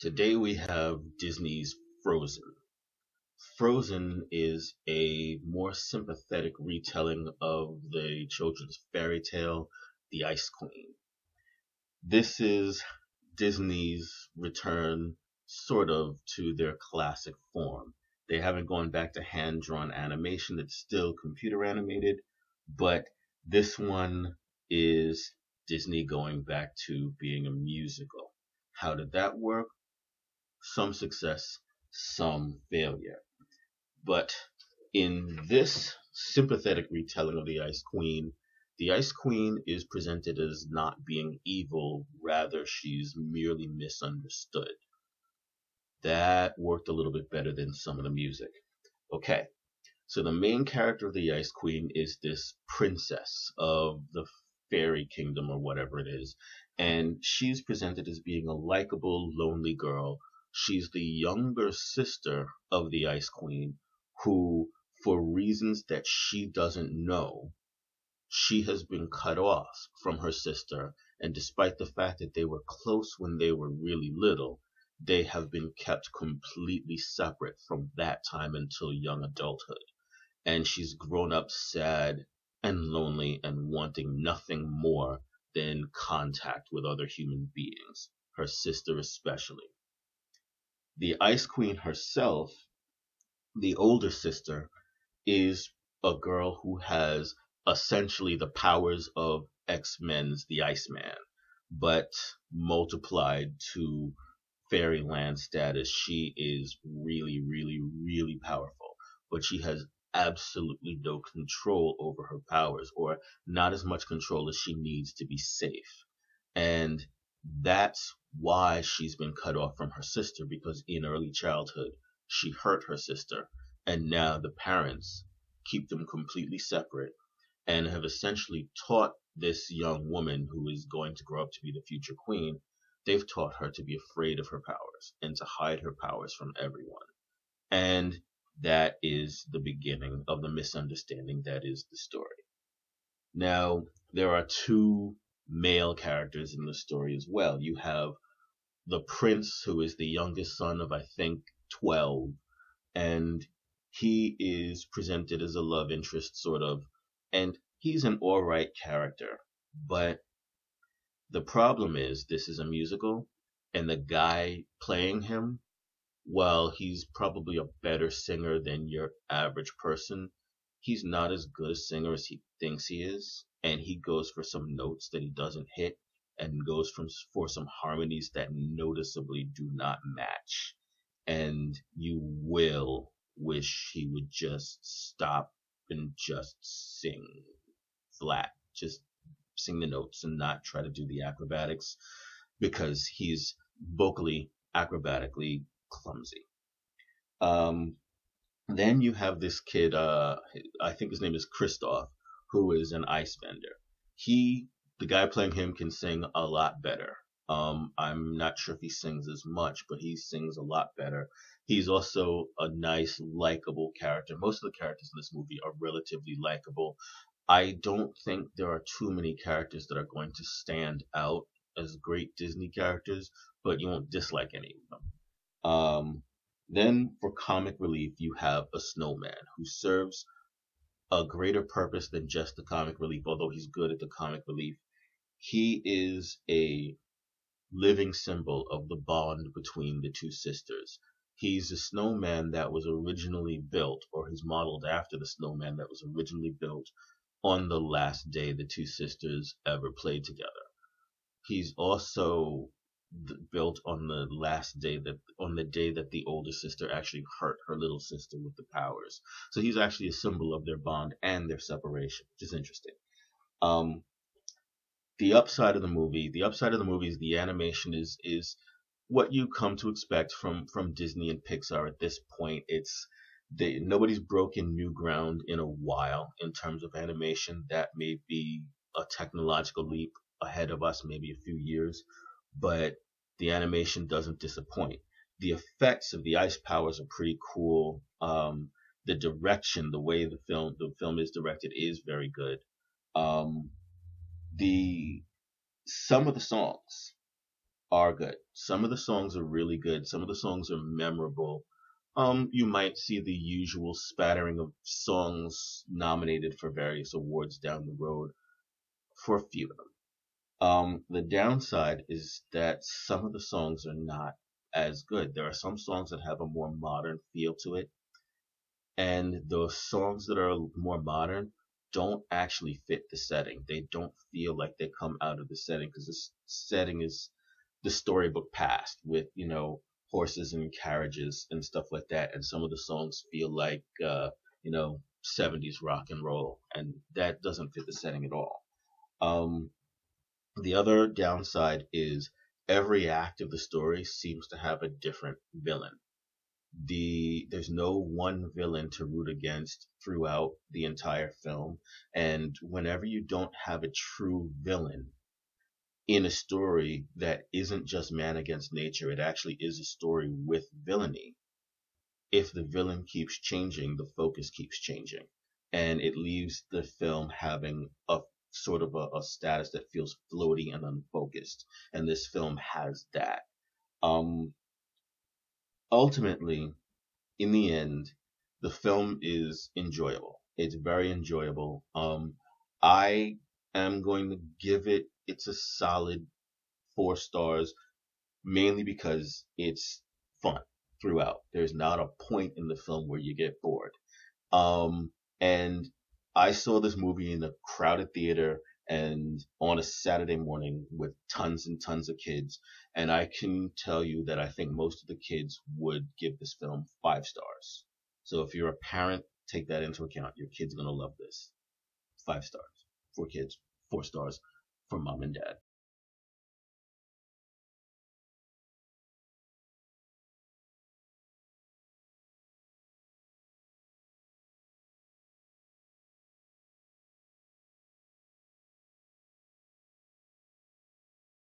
Today we have Disney's Frozen. Frozen is a more sympathetic retelling of the children's fairy tale, The Ice Queen. This is Disney's return, sort of, to their classic form. They haven't gone back to hand drawn animation, it's still computer animated, but this one is Disney going back to being a musical. How did that work? Some success, some failure. But in this sympathetic retelling of the Ice Queen, the Ice Queen is presented as not being evil, rather, she's merely misunderstood. That worked a little bit better than some of the music. Okay, so the main character of the Ice Queen is this princess of the fairy kingdom or whatever it is, and she's presented as being a likable, lonely girl She's the younger sister of the Ice Queen who, for reasons that she doesn't know, she has been cut off from her sister. And despite the fact that they were close when they were really little, they have been kept completely separate from that time until young adulthood. And she's grown up sad and lonely and wanting nothing more than contact with other human beings, her sister especially the Ice Queen herself, the older sister, is a girl who has essentially the powers of X Men's The Iceman, but multiplied to fairyland status. She is really, really, really powerful, but she has absolutely no control over her powers, or not as much control as she needs to be safe. And that's why she's been cut off from her sister because in early childhood she hurt her sister and now the parents keep them completely separate and have essentially taught this young woman who is going to grow up to be the future queen they've taught her to be afraid of her powers and to hide her powers from everyone. And that is the beginning of the misunderstanding that is the story. Now there are two male characters in the story as well. You have the prince, who is the youngest son of, I think, 12, and he is presented as a love interest, sort of, and he's an alright character. But the problem is, this is a musical, and the guy playing him, well, he's probably a better singer than your average person, he's not as good a singer as he thinks he is and he goes for some notes that he doesn't hit and goes from for some harmonies that noticeably do not match. And you will wish he would just stop and just sing flat just sing the notes and not try to do the acrobatics because he's vocally acrobatically clumsy. Um then you have this kid uh i think his name is Kristoff who is an ice vendor. He, the guy playing him, can sing a lot better. Um, I'm not sure if he sings as much, but he sings a lot better. He's also a nice, likable character. Most of the characters in this movie are relatively likable. I don't think there are too many characters that are going to stand out as great Disney characters, but you won't dislike any of them. Um, then for comic relief, you have a snowman who serves a greater purpose than just the comic relief, although he's good at the comic relief. He is a living symbol of the bond between the two sisters. He's a snowman that was originally built, or he's modeled after the snowman that was originally built on the last day the two sisters ever played together. He's also built on the last day that on the day that the older sister actually hurt her little sister with the powers. So he's actually a symbol of their bond and their separation, which is interesting. Um, the upside of the movie, the upside of the movie is the animation is is what you come to expect from from Disney and Pixar at this point. It's they nobody's broken new ground in a while in terms of animation. That may be a technological leap ahead of us, maybe a few years but the animation doesn't disappoint. The effects of the ice powers are pretty cool. Um, the direction, the way the film the film is directed, is very good. Um, the some of the songs are good. Some of the songs are really good. Some of the songs are memorable. Um, you might see the usual spattering of songs nominated for various awards down the road for a few of them. Um, the downside is that some of the songs are not as good. There are some songs that have a more modern feel to it, and those songs that are more modern don't actually fit the setting. They don't feel like they come out of the setting because the setting is the storybook past with you know horses and carriages and stuff like that, and some of the songs feel like uh, you know 70s rock and roll, and that doesn't fit the setting at all. Um, the other downside is every act of the story seems to have a different villain. The there's no one villain to root against throughout the entire film, and whenever you don't have a true villain in a story that isn't just man against nature, it actually is a story with villainy. If the villain keeps changing, the focus keeps changing, and it leaves the film having a sort of a, a status that feels floaty and unfocused. And this film has that. Um, ultimately, in the end, the film is enjoyable. It's very enjoyable. Um, I am going to give it, it's a solid four stars, mainly because it's fun throughout. There's not a point in the film where you get bored. Um, and I saw this movie in a crowded theater and on a Saturday morning with tons and tons of kids. And I can tell you that I think most of the kids would give this film five stars. So if you're a parent, take that into account. Your kid's going to love this. Five stars for kids, four stars for mom and dad.